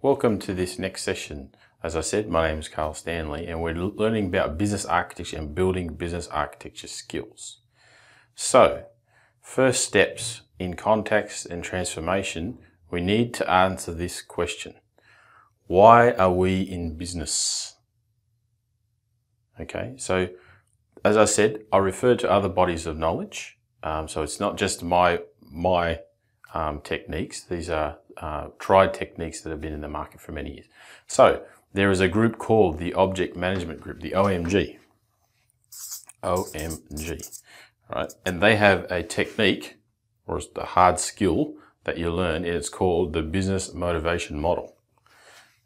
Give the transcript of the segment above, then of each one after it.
Welcome to this next session. As I said, my name is Carl Stanley and we're learning about business architecture and building business architecture skills. So, first steps in context and transformation, we need to answer this question. Why are we in business? Okay, so as I said, I refer to other bodies of knowledge. Um, so it's not just my, my um, techniques. These are uh, tried techniques that have been in the market for many years. So there is a group called the Object Management Group, the OMG. OMG, right? And they have a technique, or the hard skill that you learn, it's called the Business Motivation Model.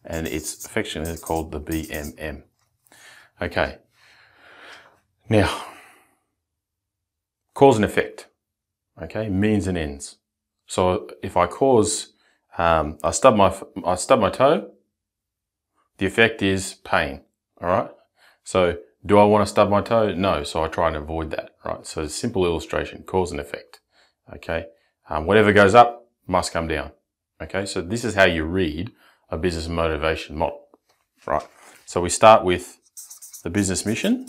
And it's affectionately called the BMM. Okay. Now, cause and effect. Okay, means and ends. So if I cause, um, I stub my, I stub my toe, the effect is pain. All right. So do I want to stub my toe? No. So I try and avoid that. Right. So simple illustration, cause and effect. Okay. Um, whatever goes up must come down. Okay. So this is how you read a business motivation model. Right. So we start with the business mission.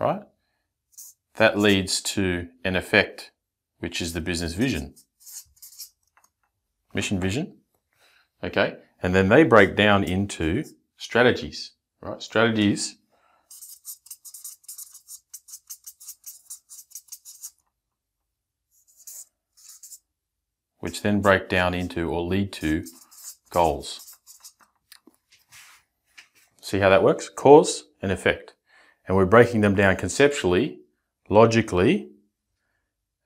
Right. That leads to an effect which is the business vision. Mission vision. Okay. And then they break down into strategies, right? Strategies which then break down into or lead to goals. See how that works? Cause and effect. And we're breaking them down conceptually, logically,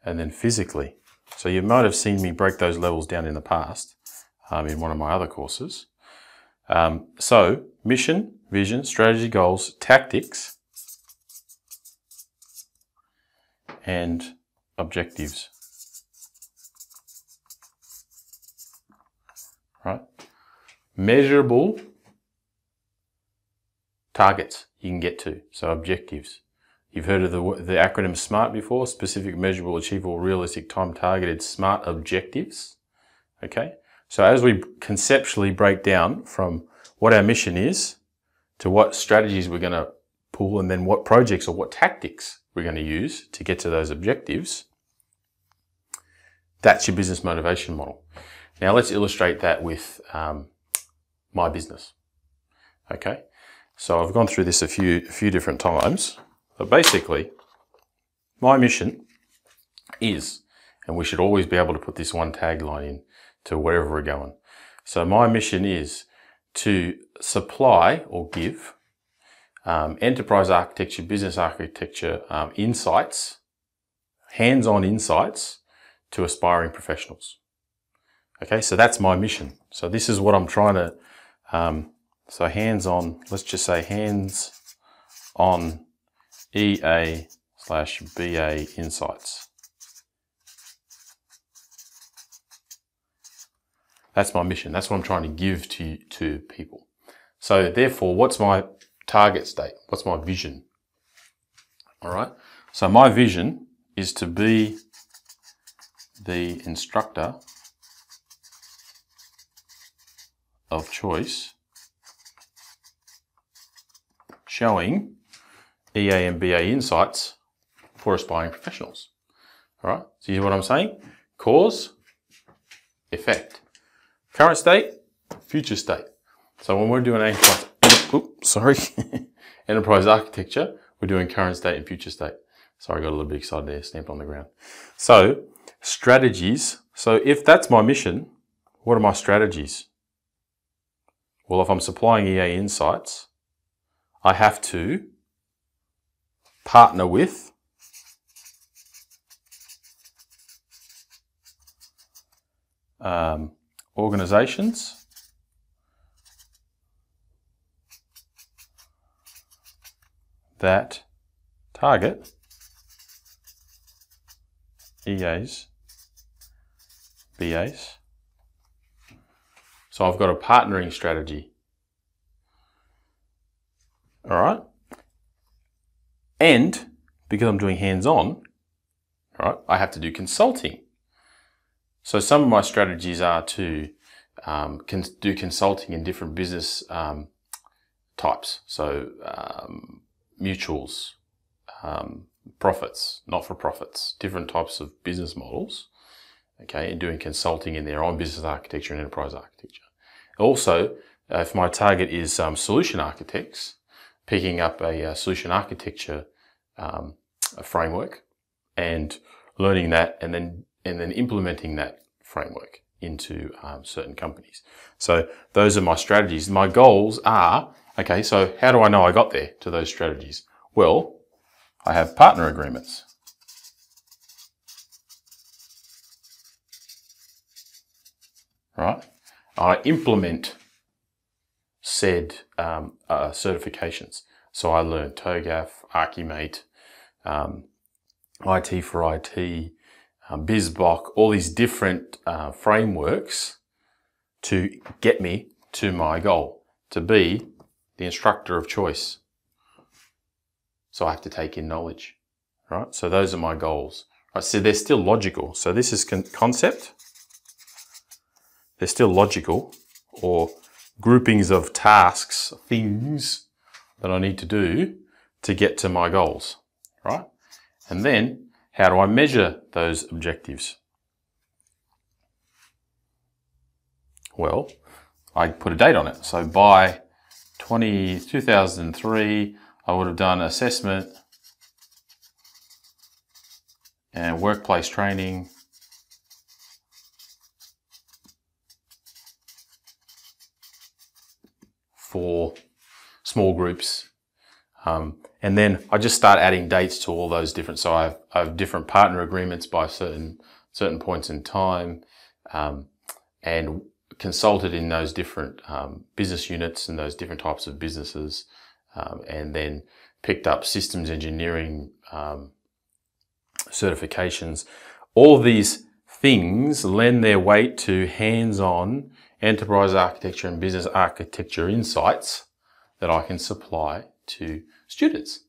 and then physically. So you might have seen me break those levels down in the past um, in one of my other courses. Um, so mission, vision, strategy, goals, tactics, and objectives. Right? Measurable targets you can get to, so objectives. You've heard of the, the acronym SMART before, specific, measurable, achievable, realistic, time targeted, SMART objectives. Okay. So as we conceptually break down from what our mission is to what strategies we're going to pull and then what projects or what tactics we're going to use to get to those objectives, that's your business motivation model. Now let's illustrate that with um, my business. Okay. So I've gone through this a few, a few different times. But basically, my mission is, and we should always be able to put this one tagline in to wherever we're going. So my mission is to supply or give um, enterprise architecture, business architecture um, insights, hands-on insights to aspiring professionals. Okay, so that's my mission. So this is what I'm trying to, um, so hands-on, let's just say hands-on EA slash BA Insights. That's my mission. That's what I'm trying to give to, to people. So therefore, what's my target state? What's my vision? All right. So my vision is to be the instructor of choice showing EA and BA insights for aspiring professionals. All right, so you hear what I'm saying? Cause, effect. Current state, future state. So when we're doing enterprise, oops, sorry, enterprise architecture, we're doing current state and future state. Sorry, I got a little bit excited there, stamped on the ground. So strategies. So if that's my mission, what are my strategies? Well, if I'm supplying EA insights, I have to partner with um, organizations that target EAs, BAs. So I've got a partnering strategy. All right. And because I'm doing hands-on, right, I have to do consulting. So some of my strategies are to um, do consulting in different business um, types. So um, mutuals, um, profits, not for profits, different types of business models. Okay, and doing consulting in their own business architecture and enterprise architecture. Also, if my target is um, solution architects, picking up a, a solution architecture um, a framework and learning that, and then and then implementing that framework into um, certain companies. So those are my strategies. My goals are okay. So how do I know I got there to those strategies? Well, I have partner agreements. Right? I implement said um, uh, certifications. So I learned TOGAF, Archimate, um, IT for IT, um, all these different uh, frameworks to get me to my goal, to be the instructor of choice. So I have to take in knowledge, right? So those are my goals. Right, so they're still logical. So this is con concept. They're still logical or groupings of tasks, things that I need to do to get to my goals, right? And then how do I measure those objectives? Well, I put a date on it. So by 20, 2003, I would have done assessment and workplace training for small groups. Um, and then I just start adding dates to all those different, so I have, I have different partner agreements by certain, certain points in time, um, and consulted in those different um, business units and those different types of businesses, um, and then picked up systems engineering um, certifications. All these things lend their weight to hands-on enterprise architecture and business architecture insights that I can supply to students.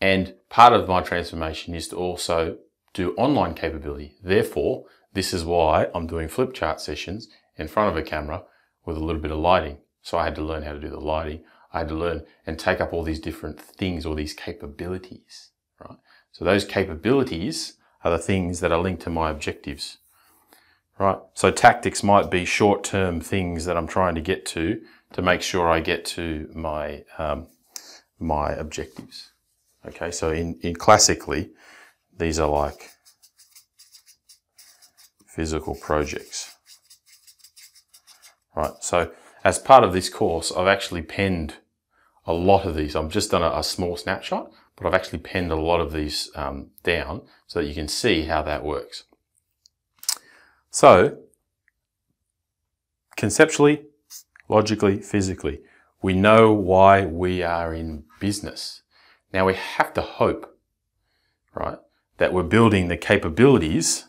And part of my transformation is to also do online capability. Therefore, this is why I'm doing flip chart sessions in front of a camera with a little bit of lighting. So I had to learn how to do the lighting. I had to learn and take up all these different things, all these capabilities, right? So those capabilities are the things that are linked to my objectives, right? So tactics might be short-term things that I'm trying to get to to make sure I get to my um, my objectives. Okay, so in, in classically, these are like physical projects. Right, so as part of this course, I've actually penned a lot of these. I've just done a, a small snapshot, but I've actually penned a lot of these um, down so that you can see how that works. So, conceptually, logically, physically, we know why we are in business. Now we have to hope, right, that we're building the capabilities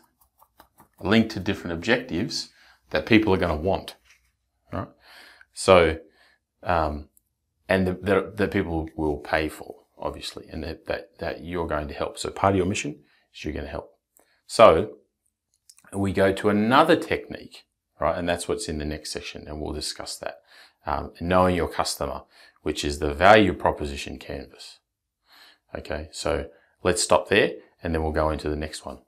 linked to different objectives that people are going to want, right? So, um, and that, that people will pay for, obviously, and that, that, that you're going to help. So part of your mission is you're going to help. So we go to another technique, right? And that's what's in the next section, and we'll discuss that um, knowing your customer, which is the value proposition canvas. Okay, so let's stop there and then we'll go into the next one.